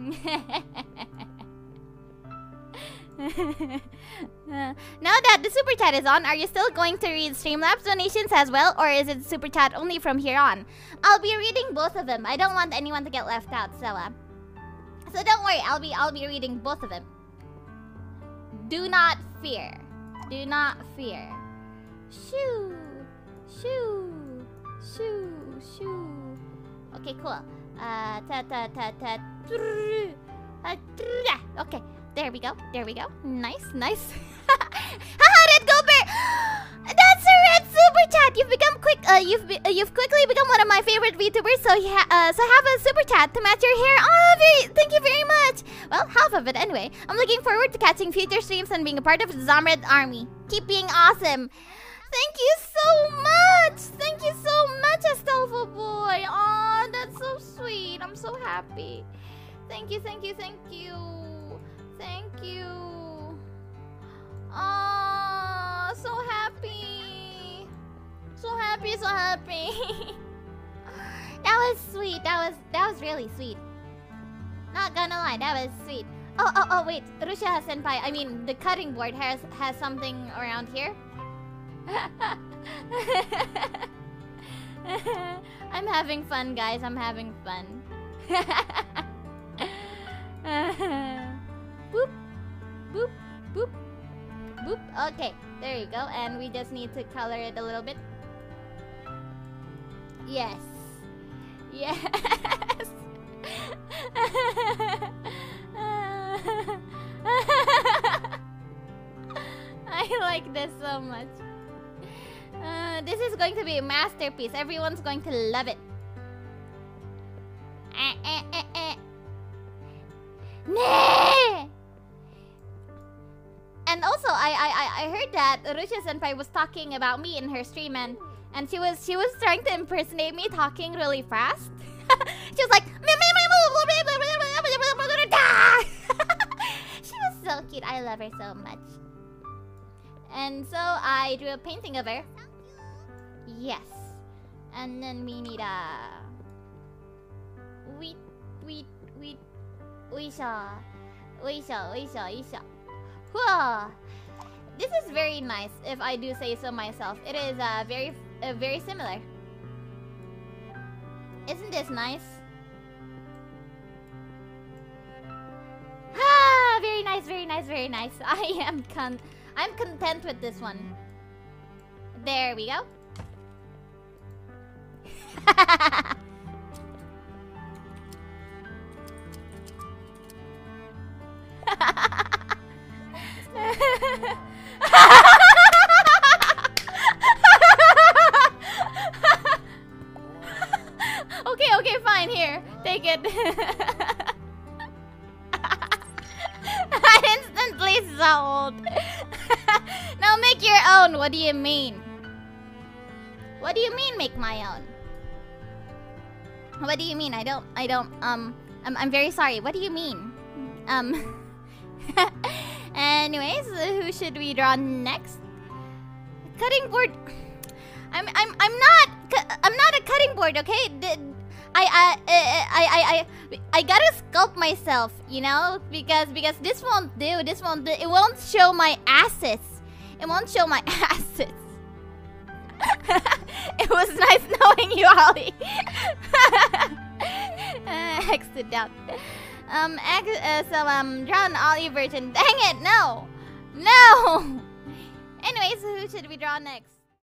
now that the super chat is on, are you still going to read Streamlabs donations as well, or is it super chat only from here on? I'll be reading both of them. I don't want anyone to get left out, so uh, so don't worry. I'll be I'll be reading both of them. Do not fear. Do not fear. Shoo, shoo, shoo, shoo. Okay, cool. Uh, ta ta ta ta. uh, Okay. There we go. There we go. Nice, nice. Haha, Red Gobert! That's a red super chat. You've become quick. Uh, you've be, uh, you've quickly become one of my favorite VTubers. So yeah, uh, so have a super chat to match your hair. Oh, very, thank you very much. Well, half of it anyway. I'm looking forward to catching future streams and being a part of the Zomrade army. Keep being awesome. Thank you so much. Happy. Thank you, thank you, thank you. Thank you. Oh, so happy. So happy, so happy. that was sweet. That was that was really sweet. Not gonna lie, that was sweet. Oh, oh, oh, wait. Rushia senpai, I mean, the cutting board has has something around here. I'm having fun, guys. I'm having fun. boop, boop, boop, boop. Okay, there you go. And we just need to color it a little bit. Yes. Yes. I like this so much. Uh, this is going to be a masterpiece. Everyone's going to love it. Eh, eh, eh, eh. Nah! And also, I I I- heard that Rushia Senpai was talking about me in her stream, and and she was she was trying to impersonate me talking really fast. she was like, she was so cute. I love her so much. And so I drew a painting of her. Yes. And then we need a Uisha. Uisha, Uisha, Uisha. Whoa. This is very nice, if I do say so myself. It is uh, very, uh, very similar. Isn't this nice? Ah, very nice, very nice, very nice. I am con I'm content with this one. There we go. okay, okay, fine. Here, take it. Instantly sold. now make your own. What do you mean? What do you mean make my own? What do you mean? I don't. I don't. Um. I'm. I'm very sorry. What do you mean? Um. Anyways, who should we draw next? Cutting board. I'm. I'm. I'm not. I'm not a cutting board. Okay. I. I. I. I. I. Gotta sculpt myself. You know, because because this won't do. This won't do. It won't show my assets. It won't show my assets. it was nice knowing you, uh, exit out. Um, ex- uh, so um, Ollie version. Dang it, no, no. Anyways, who should we draw next?